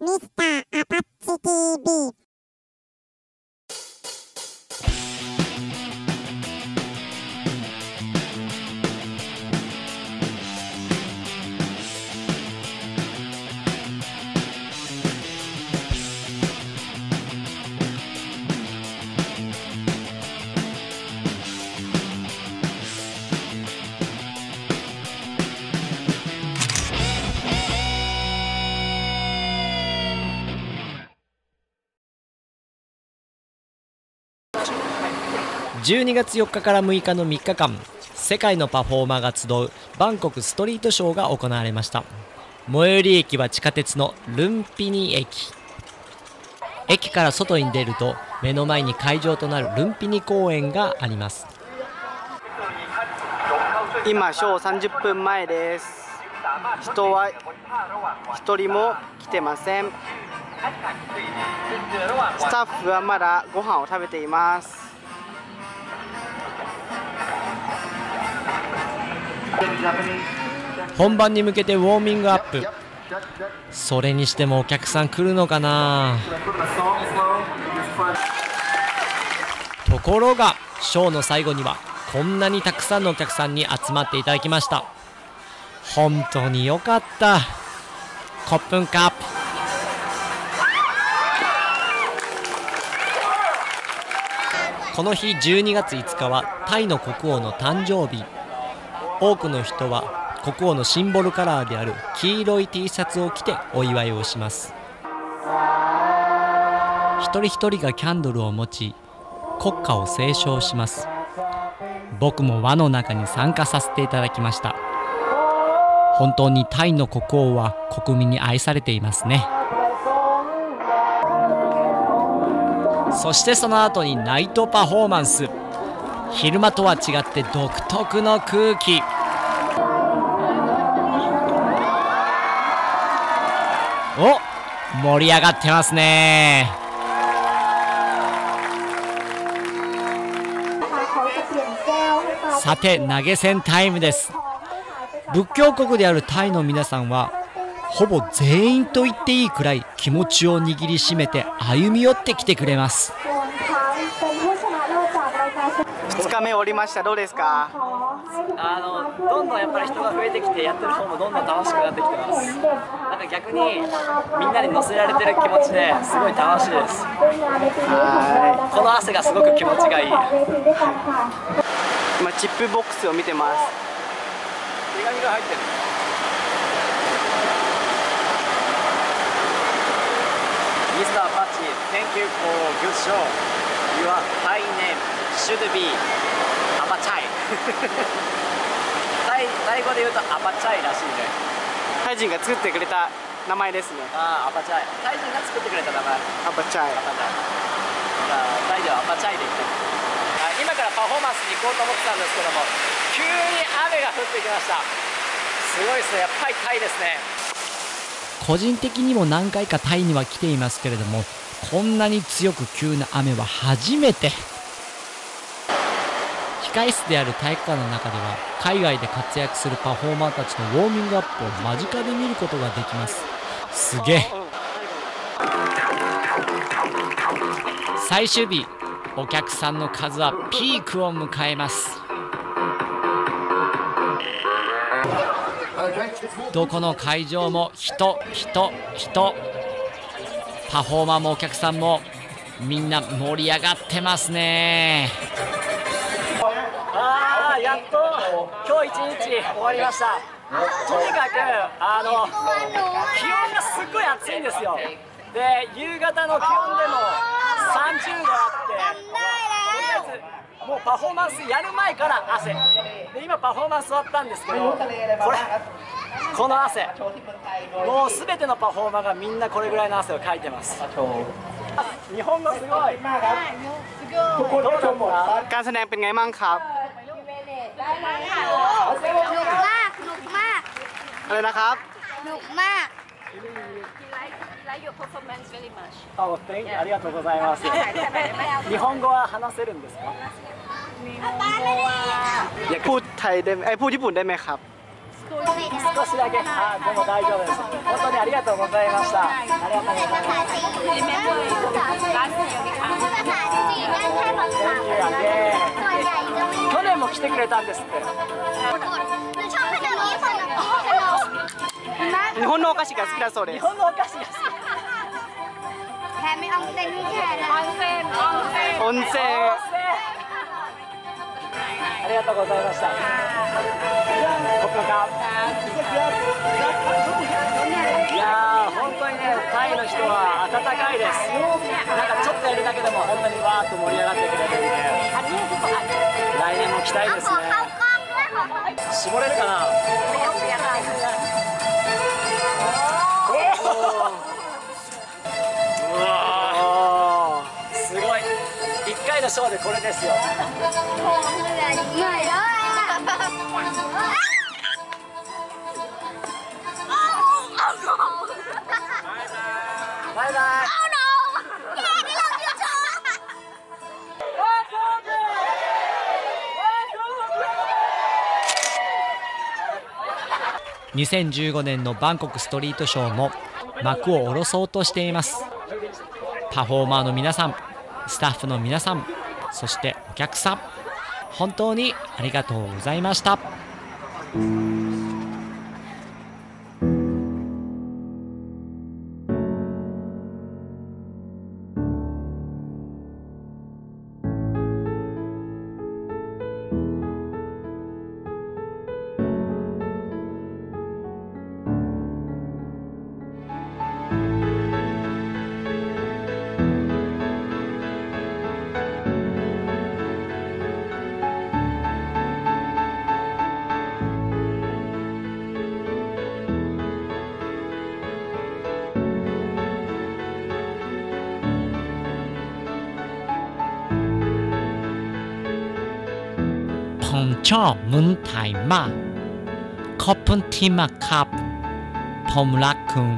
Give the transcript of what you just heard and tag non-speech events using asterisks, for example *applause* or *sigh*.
ミスターアパッチ TV 12月4日から6日の3日間世界のパフォーマーが集うバンコクストリートショーが行われました。最寄り駅は地下鉄のルンピニ駅。駅から外に出ると目の前に会場となるルンピニ公園があります。今ショー30分前です。人は一人も来てません。スタッフはまだご飯を食べています。本番に向けてウォーミングアップ。それにしてもお客さん来るのかな？ところがショーの最後にはこんなにたくさんのお客さんに集まっていただきました。本当に良かった。コップンカップ。この日12月5日はタイの国王の誕生日。多くの人は国王のシンボルカラーである黄色い T シャツを着てお祝いをします。一人一人がキャンドルを持ち国歌を斉唱します。僕も輪の中に参加させていただきました。本当にタイの国王は国民に愛されていますね。そしてその後にナイトパフォーマンス。昼間とは違って独特の空気。お盛り上がってますね。さて投げ銭タイムです。仏教国であるタイの皆さんはほぼ全員と言っていいくらい気持ちを握りしめて歩み寄ってきてくれます。2日目終わりました。どうですか？あのどんどんやっぱり人が増えてきてやってる方もどんどん楽しくなってきてます。なんか逆にみんなに乗せられてる気持ちですごい楽しいです。この汗がすごく気持ちがいい。今チップボックスを見てます。手紙が入ってる。Mr. Apache, thank you for good show. Your Thai name should be Apachai. *laughs* タイタイ語で言うとアパチャイらしいね。タイ人が作ってくれた名前ですねああ、アパチャイ。タイ人が作ってくれた名前。アパチャイアパチャイ。じゃあ、タイではアパチャイで言ってあ今からパフォーマンスに行こうと思ってたんですけども、急に雨が降ってきました。すごいですね。やっぱりタイですね。個人的にも何回かタイには来ていますけれどもこんなに強く急な雨は初めて。控室である体育館の中では海外で活躍するパフォーマーたちのウォーミングアップを間近で見ることができます。すげえ。最終日お客さんの数はピークを迎えます。どこの会場も人人人。パフォーマーもお客さんもみんな盛り上がってますね。あーやっと今日一日終わりました。とにかくあの気温がすっごい暑いんですよ。で夕方の気温でも30度あってもうパフォーマンスやる前から汗で今パフォーマンス終わったんですけどこれこの汗もうすべてのパフォーマーがみんなこれぐらいの汗をかいてます日本語すごいどうだった การแสดงเป็นไงบ้างครับ หนุกมากหนุกมาก อะไรนะครับ หนุกมาก like your performance very much. あ、thank you ありがとうございます。*laughs* 日本語は話せるんですか？ พูดไทยได้ไหมไอยพูดญี่ปุ่นได้ไหมครับ 少しだけあでも大丈夫です本当にありがとうございましたありがとうございます Remember last year 去年も来てくれたんですって日本のお菓子が好きだそうです日本のお菓子が好き 温泉ありがとうございました。いやー、本当にね、タイの人は温かいです。なんかちょっとやるだけでも本当にわーっと盛り上がってくれるんで、来年も期待ですね。絞れるかな。ショーでこれですよ。バイバイ。2015年のバンコクストリートショーも幕を下ろそうとしていますパフォーマーの皆さんスタッフの皆さんそしてお客さん。本当にありがとうございました。 ผมชอบเมืองไทยมาก ขอบคุณที่มาครับ ผมรักคุณ